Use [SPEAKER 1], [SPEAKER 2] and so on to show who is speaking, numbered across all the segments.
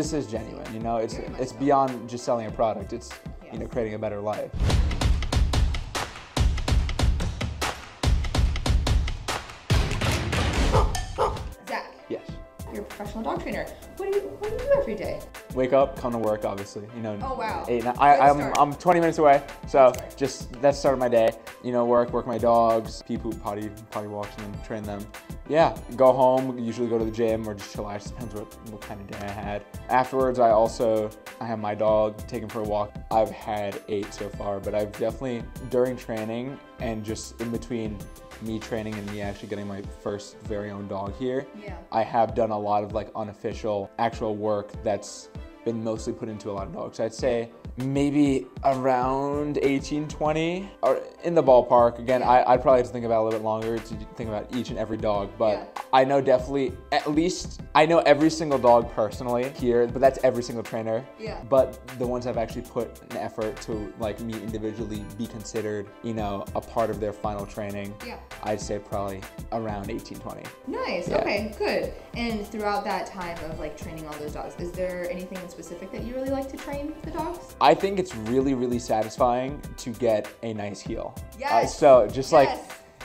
[SPEAKER 1] This is genuine, you know. It's it's beyond just selling a product. It's you know creating a better life.
[SPEAKER 2] Zach,
[SPEAKER 1] Yes.
[SPEAKER 2] you're a professional dog trainer. What do you What do you do every day?
[SPEAKER 1] Wake up, come to work, obviously. You know.
[SPEAKER 2] Oh, wow.
[SPEAKER 1] Eight. Nine, I, I'm. I'm 20 minutes away, so just that's the start of my day. You know, work, work my dogs, pee poop, potty, potty walks and then train them. Yeah, go home. Usually go to the gym or just chill out. Just depends what what kind of day I had. Afterwards, I also I have my dog, take him for a walk. I've had eight so far, but I've definitely during training and just in between me training and me actually getting my first very own dog here.
[SPEAKER 2] Yeah.
[SPEAKER 1] I have done a lot of like unofficial actual work that's been mostly put into a lot of dogs. I'd say maybe around 18, 20 or in the ballpark. Again, I, I'd probably have to think about a little bit longer to think about each and every dog, but. I know definitely at least I know every single dog personally here, but that's every single trainer.
[SPEAKER 2] Yeah.
[SPEAKER 1] But the ones I've actually put an effort to like me individually be considered, you know, a part of their final training.
[SPEAKER 2] Yeah.
[SPEAKER 1] I'd say probably around 18, 20.
[SPEAKER 2] Nice.
[SPEAKER 1] Yeah.
[SPEAKER 2] Okay, good. And throughout that time of like training all those dogs, is there anything in specific that you really like to train the dogs?
[SPEAKER 1] I think it's really, really satisfying to get a nice heel. Uh,
[SPEAKER 2] Yes.
[SPEAKER 1] so just like
[SPEAKER 2] Yes.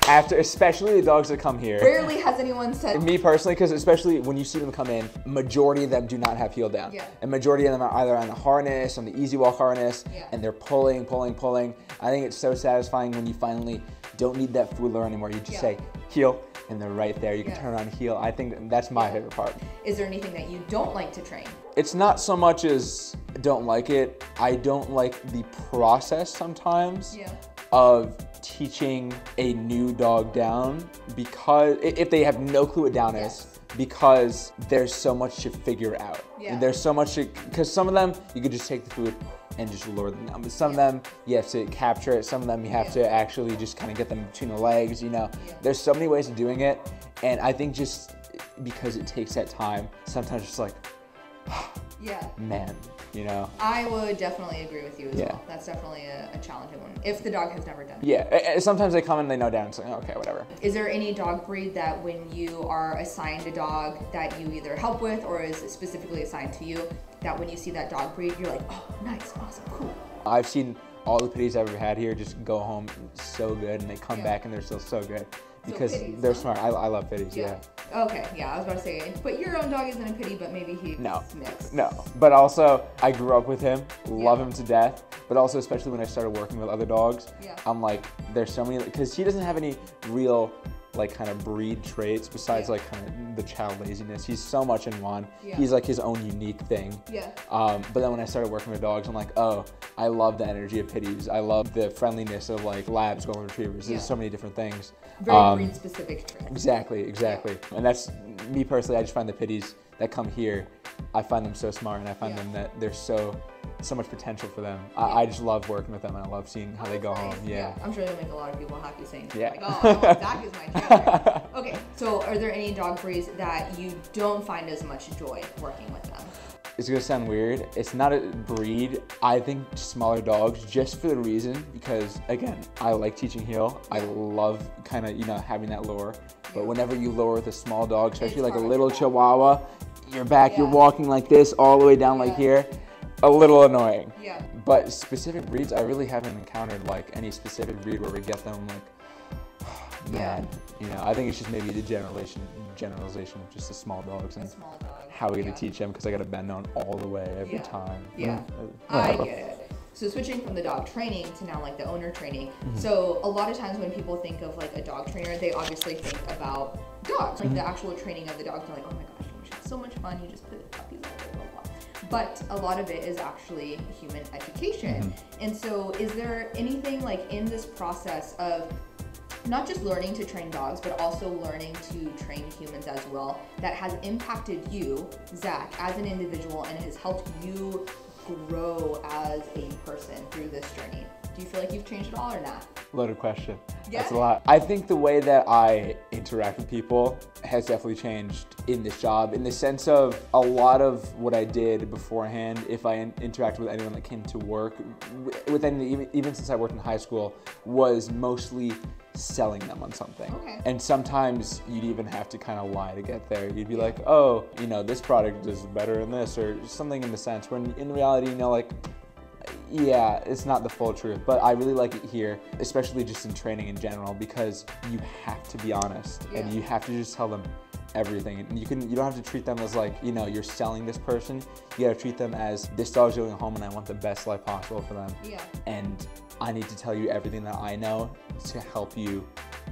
[SPEAKER 1] After, especially the dogs that come here.
[SPEAKER 2] Rarely has anyone said.
[SPEAKER 1] Me personally, because especially when you see them come in, majority of them do not have heel down.
[SPEAKER 2] Yeah.
[SPEAKER 1] And majority of them are either on the harness, on the easy walk harness,
[SPEAKER 2] Yeah.
[SPEAKER 1] and they're pulling, pulling, pulling. I think it's so satisfying when you finally don't need that fooler anymore. You just
[SPEAKER 2] Yeah.
[SPEAKER 1] say heel, and they're right there. You can
[SPEAKER 2] Yeah.
[SPEAKER 1] turn on heel. I think that's my favorite part.
[SPEAKER 2] Is there anything that you don't like to train?
[SPEAKER 1] It's not so much as don't like it. I don't like the process sometimes
[SPEAKER 2] Yeah.
[SPEAKER 1] Of teaching a new dog down because if they have no clue what down
[SPEAKER 2] Yes.
[SPEAKER 1] is because there's so much to figure out.
[SPEAKER 2] Yeah.
[SPEAKER 1] There's so much because some of them you could just take the food and just lure them down. But some
[SPEAKER 2] Yeah.
[SPEAKER 1] of them you have to capture it. Some of them you have
[SPEAKER 2] Yeah.
[SPEAKER 1] to actually just kind of get them between the legs. You know, there's so many ways of doing it, and I think just because it takes that time, sometimes it's like,
[SPEAKER 2] Yeah.
[SPEAKER 1] man, you know.
[SPEAKER 2] I would definitely agree with you as
[SPEAKER 1] Yeah.
[SPEAKER 2] well. That's definitely a, a challenging one if the dog has never done it.
[SPEAKER 1] Yeah, sometimes they come and they know down. It's okay, whatever.
[SPEAKER 2] Is there any dog breed that when you are assigned a dog that you either help with or is specifically assigned to you, that when you see that dog breed, you're like, oh, nice, awesome, cool.
[SPEAKER 1] I've seen all the pitties I've ever had here just go home so good, and they come
[SPEAKER 2] Yeah.
[SPEAKER 1] back and they're still so good because
[SPEAKER 2] pitties,
[SPEAKER 1] they're
[SPEAKER 2] huh?
[SPEAKER 1] smart. I, I love pitties. Yeah.
[SPEAKER 2] Okay, yeah, I was about to say, but your own dog isn't a pittie, but maybe he's
[SPEAKER 1] No.
[SPEAKER 2] mixed.
[SPEAKER 1] No, but also I grew up with him, love
[SPEAKER 2] Yeah.
[SPEAKER 1] him to death. But also, especially when I started working with other dogs,
[SPEAKER 2] Yeah.
[SPEAKER 1] I'm like, there's so many because he doesn't have any real like kind of breed traits besides
[SPEAKER 2] Yeah.
[SPEAKER 1] like kind of the child laziness. He's so much in one.
[SPEAKER 2] Yeah.
[SPEAKER 1] He's like his own unique thing.
[SPEAKER 2] Yeah.
[SPEAKER 1] Um, but then when I started working with dogs, I'm like, oh, I love the energy of pitties. I love the friendliness of like labs, golden retrievers.
[SPEAKER 2] Yeah.
[SPEAKER 1] There's so many different things.
[SPEAKER 2] Very
[SPEAKER 1] Um,
[SPEAKER 2] breed specific traits.
[SPEAKER 1] Exactly, exactly. And that's me personally. I just find the pitties that come here, I find them so smart, and I find
[SPEAKER 2] Yeah.
[SPEAKER 1] them that there's so so much potential for them.
[SPEAKER 2] Yeah.
[SPEAKER 1] I, I just love working with them, and I love seeing how they go
[SPEAKER 2] Nice.
[SPEAKER 1] home. Yeah.
[SPEAKER 2] I'm sure they'll make a lot of people happy saying
[SPEAKER 1] Yeah.
[SPEAKER 2] like, oh, I oh, Zach is my trainer. okay, so are there any dog breeds that you don't find as much joy working with them?
[SPEAKER 1] It's gonna sound weird. It's not a breed. I think smaller dogs, just for the reason because again, I like teaching heel. I love kind of you know having that lure. But whenever you lure with a small dog, especially like a little Chihuahua, you're back. You're walking like this all the way down like here. A little annoying.
[SPEAKER 2] Yeah.
[SPEAKER 1] But specific breeds, I really haven't encountered like any specific breed where we get them like, man, you know. I think it's just maybe the generalization generalization of just the small dogs and
[SPEAKER 2] Small dog.
[SPEAKER 1] how we
[SPEAKER 2] yeah.
[SPEAKER 1] gonna teach them because I gotta bend on all the way every
[SPEAKER 2] Yeah.
[SPEAKER 1] time.
[SPEAKER 2] Yeah.
[SPEAKER 1] Mm,
[SPEAKER 2] I
[SPEAKER 1] uh,
[SPEAKER 2] get it. So switching from the dog training to now like the owner training.
[SPEAKER 1] Mm-hmm.
[SPEAKER 2] So a lot of times when people think of like a dog trainer, they obviously think about dogs, like
[SPEAKER 1] Mm-hmm.
[SPEAKER 2] the actual training of the dogs. They're like, oh my gosh, should have so much fun. You just put puppies all over, blah, blah. But a lot of it is actually human education.
[SPEAKER 1] Mm-hmm.
[SPEAKER 2] And so is there anything like in this process of not just learning to train dogs, but also learning to train humans as well, that has impacted you, Zach, as an individual and has helped you grow as a person through this journey? Do you feel like you've changed at all or not?
[SPEAKER 1] Loaded question. That's a lot. I think the way that I interact with people has definitely changed in this job in the sense of a lot of what I did beforehand, if I in- interacted with anyone that came to work, w- within the, even, even since I worked in high school, was mostly selling them on something.
[SPEAKER 2] Okay.
[SPEAKER 1] And sometimes you'd even have to kind of lie to get there. You'd be like, oh, you know, this product is better than this, or something in the sense, when in reality, you know, like, yeah, it's not the full truth, but I really like it here, especially just in training in general, because you have to be honest and you have to just tell them everything. And you can you don't have to treat them as like, you know, you're selling this person. You gotta treat them as this dog's going home and I want the best life possible for them.
[SPEAKER 2] Yeah.
[SPEAKER 1] And I need to tell you everything that I know to help you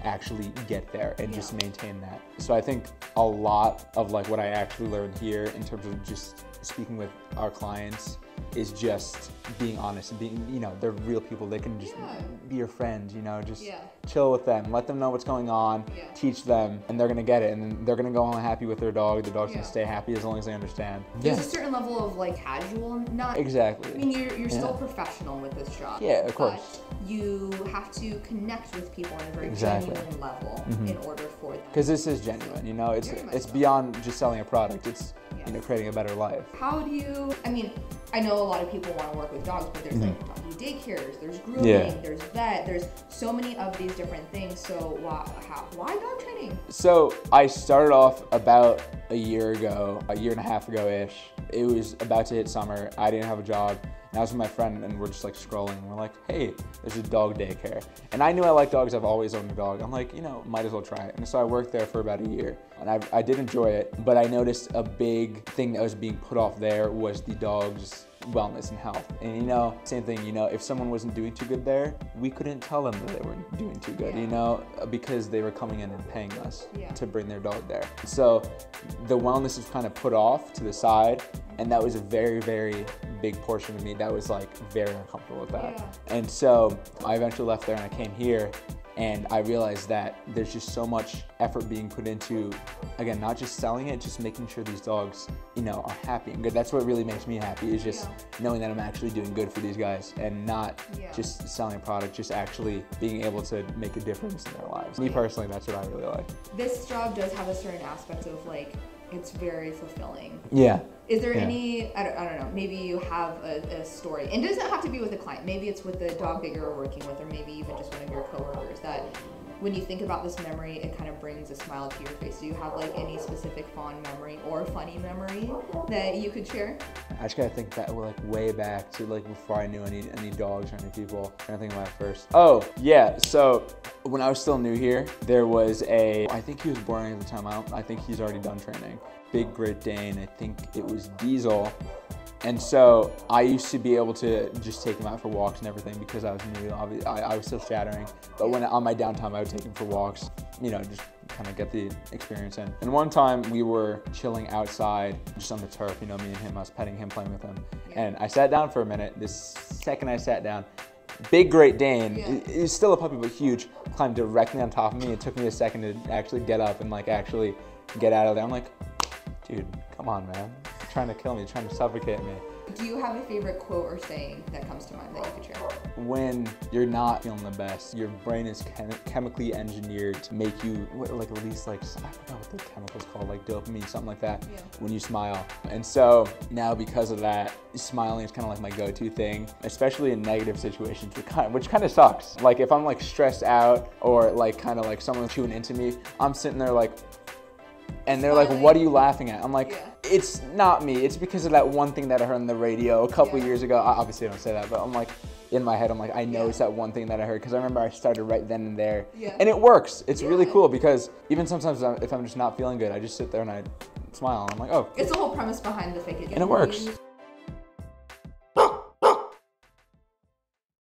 [SPEAKER 1] actually get there and just maintain that. So I think a lot of like what I actually learned here in terms of just speaking with our clients is just being honest and being, you know, they're real people. They can just
[SPEAKER 2] Yeah.
[SPEAKER 1] be your friend, you know, just
[SPEAKER 2] Yeah.
[SPEAKER 1] chill with them, let them know what's going on,
[SPEAKER 2] Yeah.
[SPEAKER 1] teach them, and they're gonna get it. And then they're gonna go home happy with their dog. The dog's gonna stay happy as long as they understand.
[SPEAKER 2] There's a certain level of like casual, not.
[SPEAKER 1] exactly.
[SPEAKER 2] I mean, you're, you're still professional with this job.
[SPEAKER 1] Yeah, of course.
[SPEAKER 2] But you have to connect with people on a very
[SPEAKER 1] Exactly.
[SPEAKER 2] genuine level
[SPEAKER 1] Mhm.
[SPEAKER 2] in order for them.
[SPEAKER 1] Because this is genuine, you know, it's it's beyond just selling a product. It's you know creating a better life.
[SPEAKER 2] How do you? I mean, I know a lot of people want to work with dogs, but there's like
[SPEAKER 1] Mm-hmm.
[SPEAKER 2] doggy daycares, there's grooming,
[SPEAKER 1] Yeah.
[SPEAKER 2] there's vet, there's so many of these different things. So why, how, why dog training?
[SPEAKER 1] So I started off about a year ago, a year and a half ago ish. It was about to hit summer. I didn't have a job. And I was with my friend and we're just like scrolling. And we're like, hey, there's a dog daycare. And I knew I liked dogs. I've always owned a dog. I'm like, you know, might as well try it. And so I worked there for about a year. And I, I did enjoy it. But I noticed a big thing that was being put off there was the dog's wellness and health. And you know, same thing, you know, if someone wasn't doing too good there, we couldn't tell them that they weren't doing too good, you know, because they were coming in and paying us
[SPEAKER 2] Yeah.
[SPEAKER 1] to bring their dog there. So the wellness was kind of put off to the side, and that was a very, very big portion of me that was like very uncomfortable with that.
[SPEAKER 2] Yeah.
[SPEAKER 1] And so I eventually left there and I came here and I realized that there's just so much effort being put into again not just selling it just making sure these dogs you know are happy and good that's what really makes me happy is just knowing that i'm actually doing good for these guys and not
[SPEAKER 2] Yeah.
[SPEAKER 1] just selling a product just actually being able to make a difference in their lives me personally that's what i really like
[SPEAKER 2] This job does have a certain aspect of like it's very fulfilling.
[SPEAKER 1] yeah
[SPEAKER 2] Is there
[SPEAKER 1] Yeah.
[SPEAKER 2] any, I don't, I don't know, maybe you have a, a story, and it doesn't have to be with a client, maybe it's with the dog that you're working with, or maybe even just one of your coworkers that when you think about this memory, it kind of brings a smile to your face. Do you have like any specific fond memory or funny memory that you could share?
[SPEAKER 1] I just gotta think back, like way back to like before I knew any any dogs or any people. I'm trying to think first. Oh yeah, so when I was still new here, there was a. I think he was born at the time. I, I think he's already done training. Big Great Dane. I think it was Diesel. And so I used to be able to just take him out for walks and everything because I was new. I, I was still shattering, but when on my downtime, I would take him for walks. You know, just kind of get the experience in. And one time we were chilling outside, just on the turf. You know, me and him. I was petting him, playing with him, and I sat down for a minute. The second I sat down, big Great Dane,
[SPEAKER 2] Yeah.
[SPEAKER 1] he's still a puppy but huge, climbed directly on top of me. It took me a second to actually get up and like actually get out of there. I'm like, dude, come on, man. Trying to kill me, trying to suffocate me.
[SPEAKER 2] Do you have a favorite quote or saying that comes to mind that you could share?
[SPEAKER 1] When you're not feeling the best, your brain is chem- chemically engineered to make you what, like release like I forgot what the chemical's called, like dopamine, something like that.
[SPEAKER 2] Yeah.
[SPEAKER 1] When you smile, and so now because of that, smiling is kind of like my go-to thing, especially in negative situations, which kind which kind of sucks. Like if I'm like stressed out or like kind of like someone chewing into me, I'm sitting there like, and they're like, "What are you laughing at?" I'm like.
[SPEAKER 2] Yeah.
[SPEAKER 1] It's not me. It's because of that one thing that I heard on the radio a couple
[SPEAKER 2] Yeah.
[SPEAKER 1] years ago. I obviously don't say that, but I'm like, in my head, I'm like, I know
[SPEAKER 2] Yeah.
[SPEAKER 1] it's that one thing that I heard because I remember I started right then and there,
[SPEAKER 2] Yeah.
[SPEAKER 1] and it works. It's really cool because even sometimes if I'm just not feeling good, I just sit there and I smile, and I'm like, oh,
[SPEAKER 2] It's the whole premise behind the fake it.
[SPEAKER 1] And it works.